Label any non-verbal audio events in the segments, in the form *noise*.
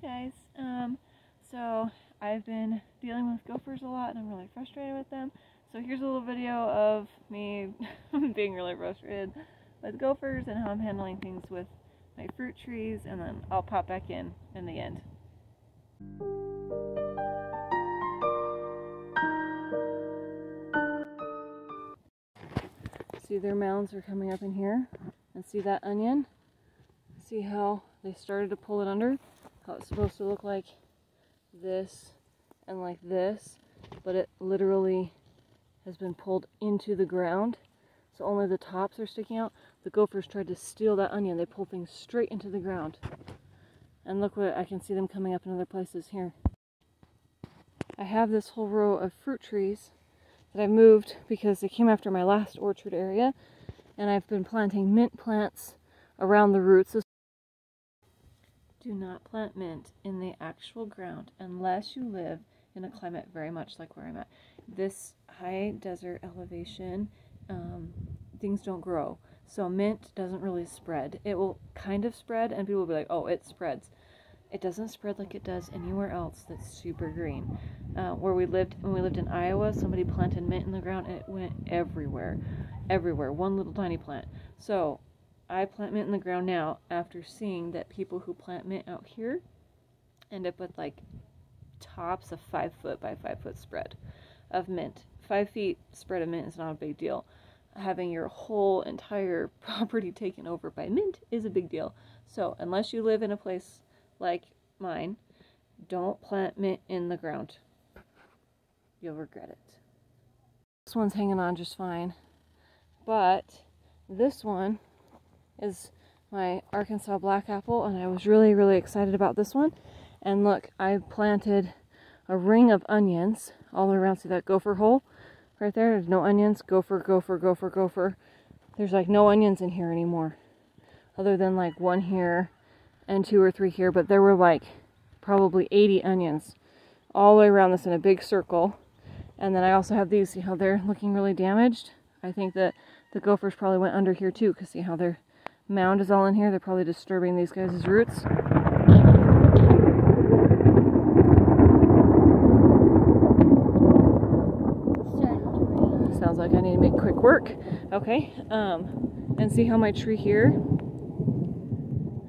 Hey guys, um, so I've been dealing with gophers a lot and I'm really frustrated with them. So here's a little video of me *laughs* being really frustrated with gophers and how I'm handling things with my fruit trees and then I'll pop back in in the end. See their mounds are coming up in here and see that onion? See how they started to pull it under? How it's supposed to look like this and like this, but it literally has been pulled into the ground. So only the tops are sticking out. The gophers tried to steal that onion. They pulled things straight into the ground. And look what I can see them coming up in other places here. I have this whole row of fruit trees that I moved because they came after my last orchard area. And I've been planting mint plants around the roots. Do not plant mint in the actual ground unless you live in a climate very much like where I'm at. This high desert elevation, um, things don't grow. So mint doesn't really spread. It will kind of spread and people will be like, oh, it spreads. It doesn't spread like it does anywhere else that's super green. Uh, where we lived, when we lived in Iowa, somebody planted mint in the ground and it went everywhere. Everywhere. One little tiny plant. So I plant mint in the ground now after seeing that people who plant mint out here end up with like tops of five foot by five foot spread of mint. Five feet spread of mint is not a big deal. Having your whole entire *laughs* property taken over by mint is a big deal. So, unless you live in a place like mine, don't plant mint in the ground. You'll regret it. This one's hanging on just fine. But this one is my Arkansas black apple, and I was really, really excited about this one. And look, I planted a ring of onions all the way around. See that gopher hole right there? There's no onions. Gopher, gopher, gopher, gopher. There's like no onions in here anymore, other than like one here and two or three here. But there were like probably 80 onions all the way around this in a big circle. And then I also have these. See how they're looking really damaged? I think that the gophers probably went under here too, because see how they're mound is all in here. They're probably disturbing these guys' roots. Sounds like I need to make quick work. Okay, um, and see how my tree here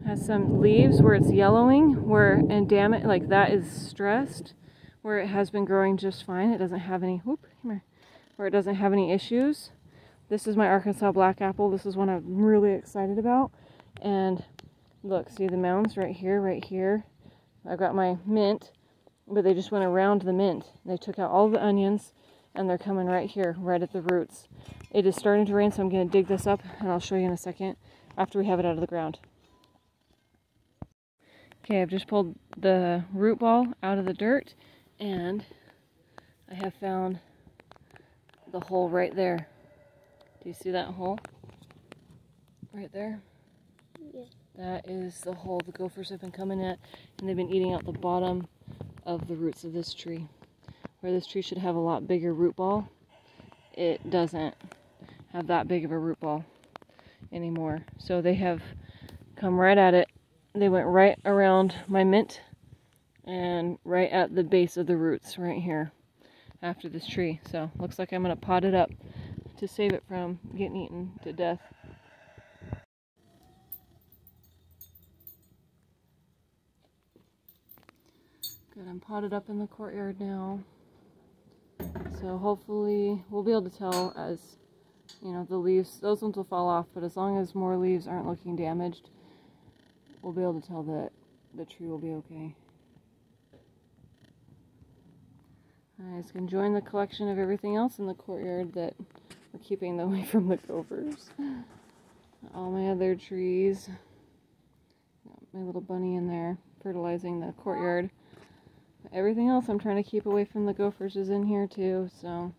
has some leaves where it's yellowing, where and damn it, like that is stressed, where it has been growing just fine. It doesn't have any. Whoop. Where it doesn't have any issues. This is my Arkansas black apple. This is one I'm really excited about. And look, see the mounds right here, right here. I've got my mint, but they just went around the mint. They took out all the onions and they're coming right here, right at the roots. It is starting to rain, so I'm going to dig this up and I'll show you in a second after we have it out of the ground. Okay, I've just pulled the root ball out of the dirt and I have found the hole right there. Do you see that hole? Right there? Yeah. That is the hole the gophers have been coming at, and they've been eating out the bottom of the roots of this tree. Where this tree should have a lot bigger root ball, it doesn't have that big of a root ball anymore. So they have come right at it. They went right around my mint and right at the base of the roots right here after this tree. So looks like I'm going to pot it up to save it from getting eaten to death. Good, I'm potted up in the courtyard now. So hopefully we'll be able to tell as, you know, the leaves, those ones will fall off, but as long as more leaves aren't looking damaged, we'll be able to tell that the tree will be okay. Guys can join the collection of everything else in the courtyard that we're keeping them away from the gophers. All my other trees. My little bunny in there fertilizing the courtyard. Everything else I'm trying to keep away from the gophers is in here too, so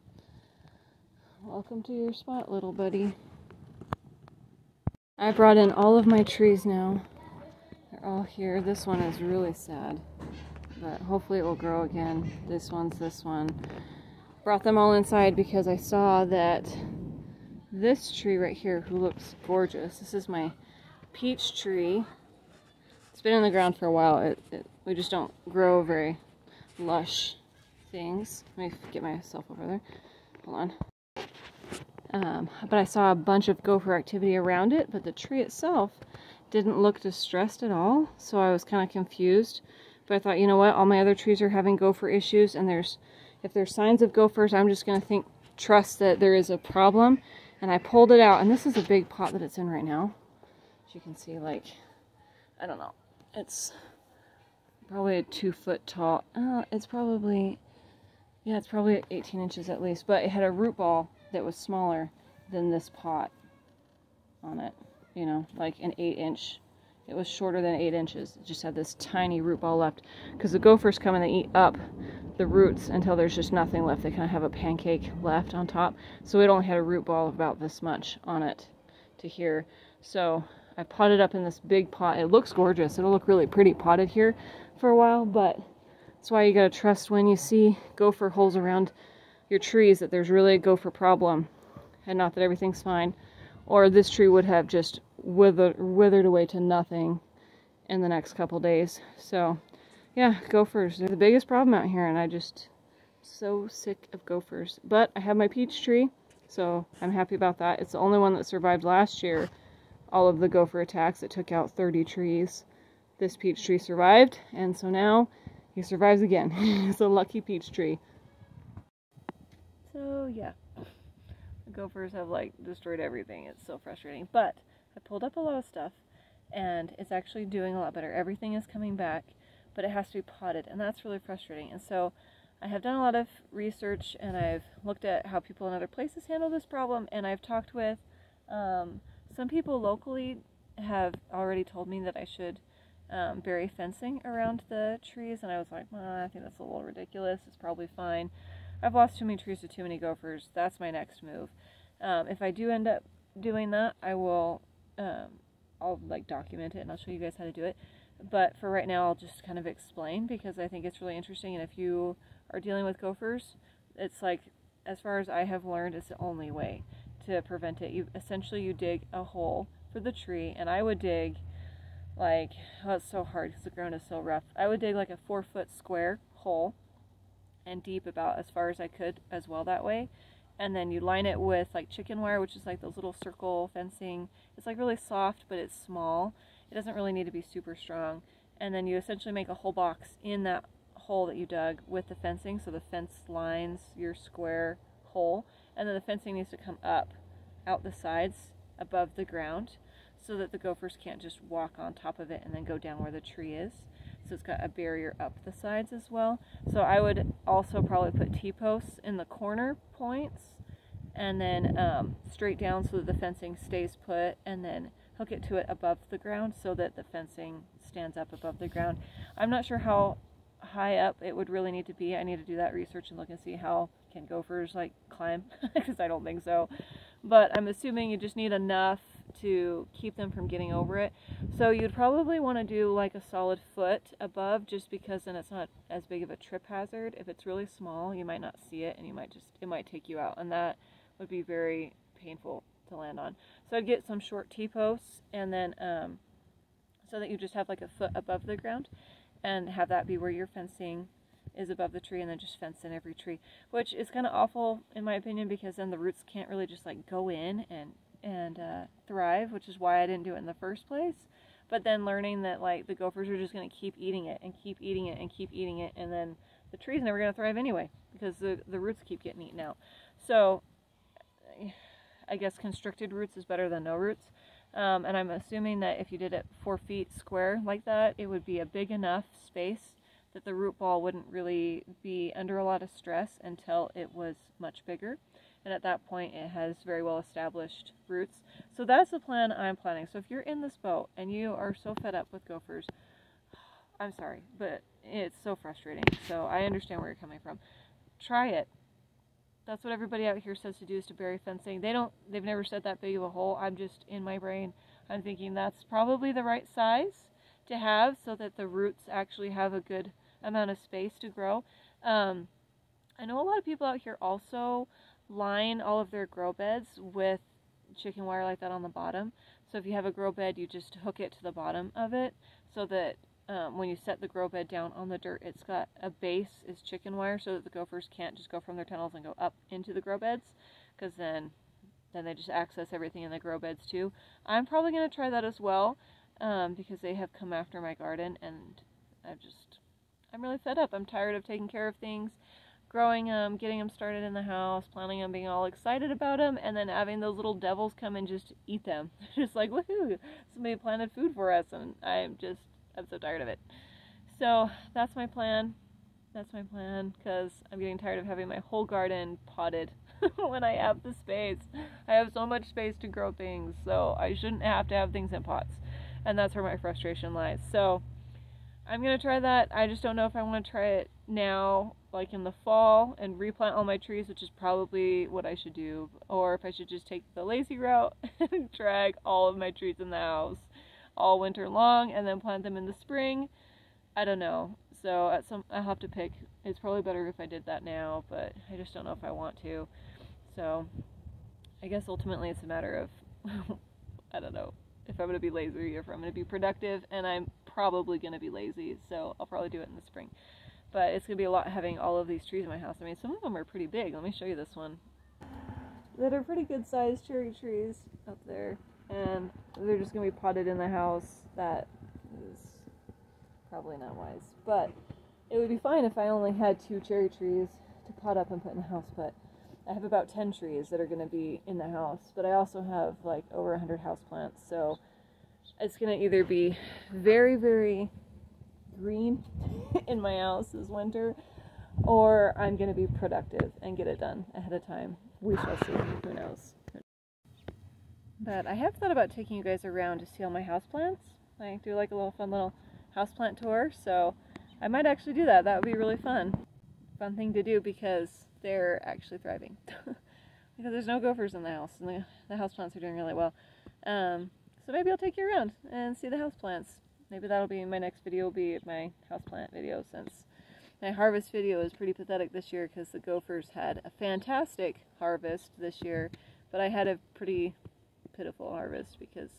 welcome to your spot, little buddy. I brought in all of my trees now. They're all here. This one is really sad, but hopefully it will grow again. This one's this one brought them all inside because I saw that this tree right here who looks gorgeous. This is my peach tree. It's been in the ground for a while. It, it, we just don't grow very lush things. Let me get myself over there. Hold on. Um, but I saw a bunch of gopher activity around it, but the tree itself didn't look distressed at all. So I was kind of confused. But I thought, you know what? All my other trees are having gopher issues, and there's if there's signs of gophers, I'm just going to think trust that there is a problem. And I pulled it out, and this is a big pot that it's in right now. As you can see, like, I don't know. It's probably a two foot tall. Uh, it's probably, yeah, it's probably 18 inches at least. But it had a root ball that was smaller than this pot on it. You know, like an eight inch. It was shorter than eight inches. It just had this tiny root ball left. Because the gophers come and they eat up the roots until there's just nothing left. They kind of have a pancake left on top. So it only had a root ball of about this much on it to here. So I potted up in this big pot. It looks gorgeous. It'll look really pretty potted here for a while, but that's why you gotta trust when you see gopher holes around your trees that there's really a gopher problem and not that everything's fine. Or this tree would have just withered, withered away to nothing in the next couple days. So yeah, gophers. They're the biggest problem out here, and I just so sick of gophers. But I have my peach tree, so I'm happy about that. It's the only one that survived last year. All of the gopher attacks, it took out 30 trees. This peach tree survived, and so now he survives again. *laughs* it's a lucky peach tree. So yeah, the gophers have like destroyed everything. It's so frustrating. But I pulled up a lot of stuff, and it's actually doing a lot better. Everything is coming back but it has to be potted, and that's really frustrating. And so I have done a lot of research and I've looked at how people in other places handle this problem, and I've talked with um, some people locally have already told me that I should um, bury fencing around the trees, and I was like, well, I think that's a little ridiculous. It's probably fine. I've lost too many trees to too many gophers. That's my next move. Um, if I do end up doing that, I will, um, I'll like document it and I'll show you guys how to do it. But for right now, I'll just kind of explain because I think it's really interesting. And if you are dealing with gophers, it's like, as far as I have learned, it's the only way to prevent it. You essentially you dig a hole for the tree, and I would dig like oh, it's so hard because the ground is so rough. I would dig like a four foot square hole and deep about as far as I could as well that way. And then you line it with like chicken wire, which is like those little circle fencing. It's like really soft, but it's small. It doesn't really need to be super strong. And then you essentially make a whole box in that hole that you dug with the fencing. So the fence lines your square hole. And then the fencing needs to come up out the sides above the ground so that the gophers can't just walk on top of it and then go down where the tree is. So it's got a barrier up the sides as well. So I would also probably put T-posts in the corner points and then um, straight down so that the fencing stays put and then hook it to it above the ground so that the fencing stands up above the ground. I'm not sure how high up it would really need to be. I need to do that research and look and see how can gophers like climb *laughs* because I don't think so. But I'm assuming you just need enough to keep them from getting over it. So you'd probably want to do like a solid foot above just because then it's not as big of a trip hazard. If it's really small, you might not see it and you might just it might take you out and that would be very painful to land on. So I'd get some short T-posts and then um, so that you just have like a foot above the ground and have that be where your fencing is above the tree and then just fence in every tree, which is kind of awful in my opinion because then the roots can't really just like go in and and uh, thrive, which is why I didn't do it in the first place. But then learning that like the gophers are just going to keep eating it and keep eating it and keep eating it, and then the tree's never going to thrive anyway because the the roots keep getting eaten out. So I guess constricted roots is better than no roots. Um, and I'm assuming that if you did it four feet square like that, it would be a big enough space that the root ball wouldn't really be under a lot of stress until it was much bigger. And at that point, it has very well established roots. So that's the plan I'm planning. So if you're in this boat and you are so fed up with gophers, *sighs* I'm sorry, but it's so frustrating. So I understand where you're coming from. Try it. That's what everybody out here says to do is to bury fencing. They don't, they've never said that big of a hole. I'm just in my brain, I'm thinking that's probably the right size to have so that the roots actually have a good amount of space to grow. Um, I know a lot of people out here also line all of their grow beds with chicken wire like that on the bottom. So if you have a grow bed, you just hook it to the bottom of it so that um, when you set the grow bed down on the dirt, it's got a base is chicken wire so that the gophers can't just go from their tunnels and go up into the grow beds, because then then they just access everything in the grow beds too. I'm probably going to try that as well um, because they have come after my garden and I've just I'm really fed up. I'm tired of taking care of things growing them, getting them started in the house, planning on being all excited about them, and then having those little devils come and just eat them. *laughs* just like, woohoo, somebody planted food for us, and I'm just, I'm so tired of it. So that's my plan. That's my plan because I'm getting tired of having my whole garden potted *laughs* when I have the space. I have so much space to grow things, so I shouldn't have to have things in pots. And that's where my frustration lies. So I'm going to try that. I just don't know if I want to try it now like in the fall and replant all my trees, which is probably what I should do, or if I should just take the lazy route *laughs* and drag all of my trees in the house all winter long and then plant them in the spring. I don't know. So at some I have to pick. It's probably better if I did that now, but I just don't know if I want to. So I guess ultimately it's a matter of *laughs* I don't know if I'm going to be lazy or if I'm going to be productive, and I'm probably going to be lazy, so I'll probably do it in the spring. But it's going to be a lot having all of these trees in my house. I mean, some of them are pretty big. Let me show you this one. That are pretty good sized cherry trees up there. And they're just to be potted in the house. That is probably not wise. But it would be fine if I only had two cherry trees to pot up and put in the house. But I have about 10 trees that are going to be in the house. But I also have like over 100 house plants. So it's going to either be very, very green *laughs* in my house this winter, or I'm going to be productive and get it done ahead of time. We shall see. Who knows? But I have thought about taking you guys around to see all my houseplants. I do like a little fun little houseplant tour, so I might actually do that. That would be really fun. Fun thing to do because they're actually thriving. *laughs* because there's no gophers in the house, and the, the houseplants are doing really well. Um, so maybe I'll take you around and see the houseplants. Maybe that'll be my next video will be my houseplant video since my harvest video is pretty pathetic this year because the gophers had a fantastic harvest this year, but I had a pretty pitiful harvest because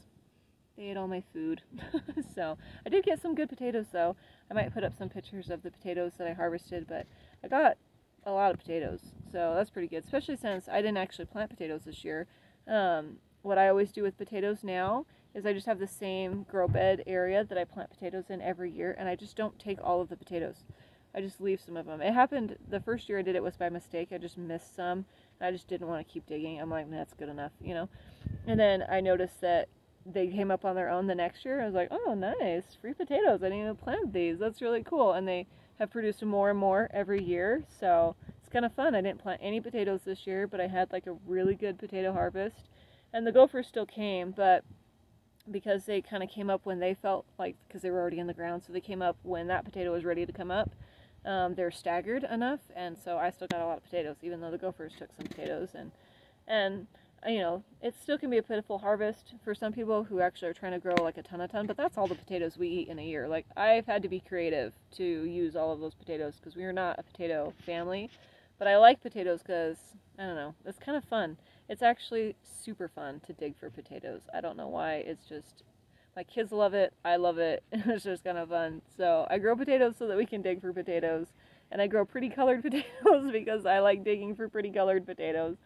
they ate all my food. *laughs* so I did get some good potatoes though. I might put up some pictures of the potatoes that I harvested, but I got a lot of potatoes, so that's pretty good, especially since I didn't actually plant potatoes this year. Um, what I always do with potatoes now is I just have the same grow bed area that I plant potatoes in every year, and I just don't take all of the potatoes. I just leave some of them. It happened the first year I did it was by mistake. I just missed some. I just didn't want to keep digging. I'm like, that's good enough, you know. And then I noticed that they came up on their own the next year. I was like, oh, nice, free potatoes. I didn't even plant these. That's really cool. And they have produced more and more every year. So it's kind of fun. I didn't plant any potatoes this year, but I had like a really good potato harvest. And the gophers still came, but because they kind of came up when they felt like because they were already in the ground so they came up when that potato was ready to come up um, they're staggered enough and so i still got a lot of potatoes even though the gophers took some potatoes and and you know it still can be a pitiful harvest for some people who actually are trying to grow like a ton of ton but that's all the potatoes we eat in a year like i've had to be creative to use all of those potatoes because we are not a potato family but i like potatoes because i don't know it's kind of fun it's actually super fun to dig for potatoes. I don't know why. It's just my kids love it. I love it. *laughs* it's just kind of fun. So I grow potatoes so that we can dig for potatoes. And I grow pretty colored *laughs* potatoes because I like digging for pretty colored potatoes.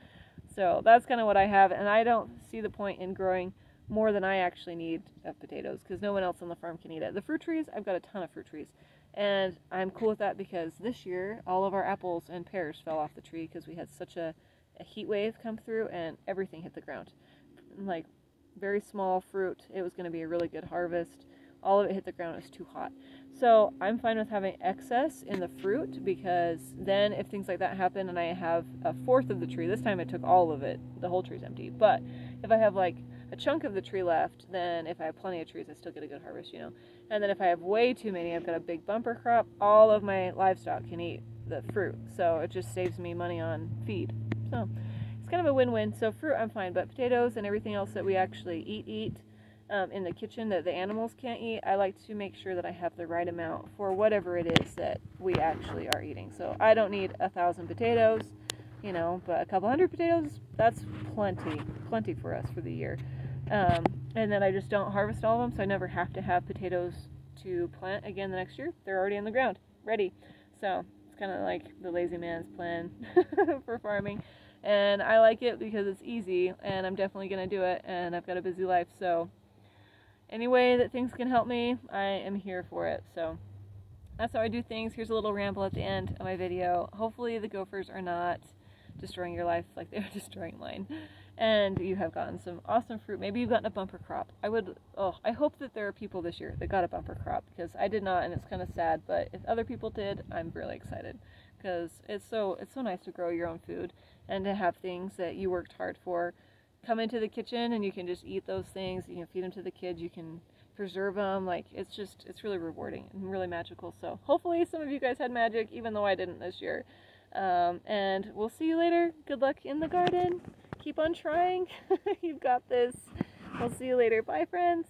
So that's kind of what I have. And I don't see the point in growing more than I actually need of potatoes because no one else on the farm can eat it. The fruit trees, I've got a ton of fruit trees. And I'm cool with that because this year all of our apples and pears fell off the tree because we had such a a heat wave come through and everything hit the ground. Like very small fruit. It was going to be a really good harvest. All of it hit the ground. It was too hot. So I'm fine with having excess in the fruit because then if things like that happen and I have a fourth of the tree, this time I took all of it. The whole tree's empty. But if I have like a chunk of the tree left, then if I have plenty of trees, I still get a good harvest, you know. And then if I have way too many, I've got a big bumper crop. All of my livestock can eat the fruit. So it just saves me money on feed. So it's kind of a win-win. So fruit, I'm fine, but potatoes and everything else that we actually eat, eat um, in the kitchen that the animals can't eat, I like to make sure that I have the right amount for whatever it is that we actually are eating. So I don't need a thousand potatoes, you know, but a couple hundred potatoes, that's plenty, plenty for us for the year. Um, and then I just don't harvest all of them, so I never have to have potatoes to plant again the next year, they're already in the ground, ready. So it's kind of like the lazy man's plan *laughs* for farming. And I like it because it's easy and I'm definitely going to do it and I've got a busy life. So any way that things can help me, I am here for it. So that's how I do things. Here's a little ramble at the end of my video. Hopefully the gophers are not destroying your life like they are *laughs* destroying mine. And you have gotten some awesome fruit. Maybe you've gotten a bumper crop. I would, oh, I hope that there are people this year that got a bumper crop because I did not and it's kind of sad. But if other people did, I'm really excited because it's so, it's so nice to grow your own food and to have things that you worked hard for come into the kitchen and you can just eat those things. You can feed them to the kids. You can preserve them. Like it's just, it's really rewarding and really magical. So hopefully some of you guys had magic, even though I didn't this year. Um, and we'll see you later. Good luck in the garden. Keep on trying. *laughs* You've got this. We'll see you later. Bye, friends.